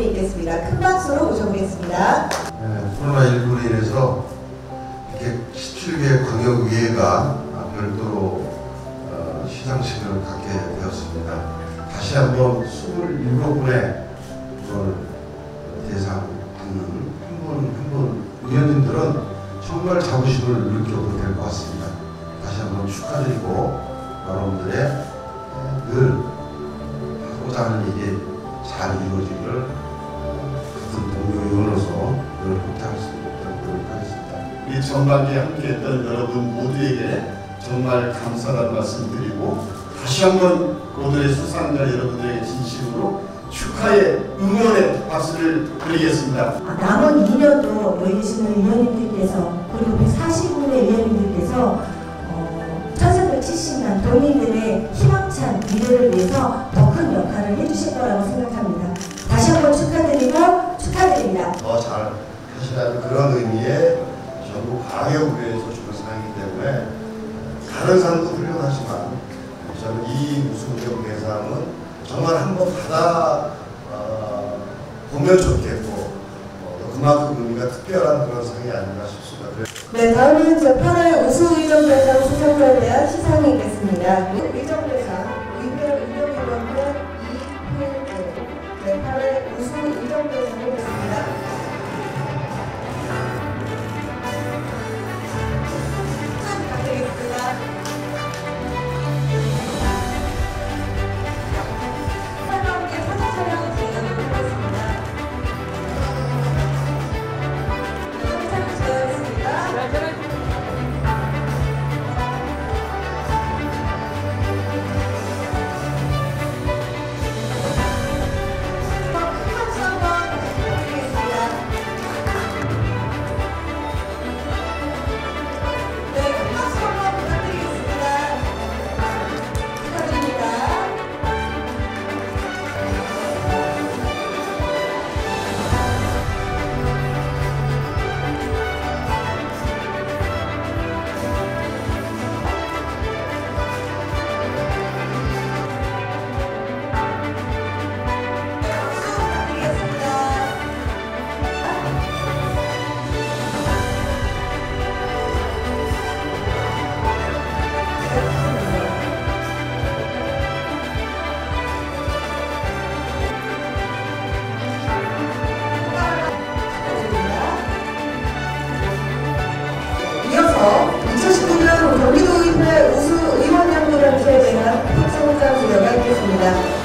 모셔보겠습니다. 큰 박수로 모셔보겠습니다. 네, 코로나19로 인해서 이렇게 17개 광역의회가 별도로 어, 시상식을 갖게 되었습니다. 다시 한번 27분의 그걸 대상 받는 한분 한분 의원님들은 정말 자부심을 느껴도 될 것 같습니다. 다시 한번 축하드리고 여러분들의 에, 늘 하고자 하는 일이 잘 이루어지기를 늘 부탁할 수 있도록 노력하겠습니다. 이 전반기에 함께했던 여러분 모두에게 정말 감사하다는 말씀드리고 다시 한번 오늘의 수상자 여러분들에게 진심으로 축하의 응원의 박수를 드리겠습니다. 아, 남은 2년도 여기 계시는 위원님들께서 그리고 140분의 위원님들께서 어, 1370만 도민들의 희망찬 미래를 위해서 더 큰 역할을 해주실 거라고 생각합니다. 다시 한번 축하드리고 축하드립니다. 더 잘 하시라는 그런 의미의 전국 광역의회에서 주는 상이기 때문에 다른 상도 훌륭하지만 저는 이 우수경 대상은 정말 한번 받아 어, 보면 좋겠고 어, 그만큼 의미가 특별한 그런 상이 아닌가 싶습니다. 네, 다음은 제 8월 우수의정 대상 수상자에 대한 시상이 있겠습니다. 의정 대상 경기도의회 우수 의원연구단체 내가 협상자 부여가 있겠습니다.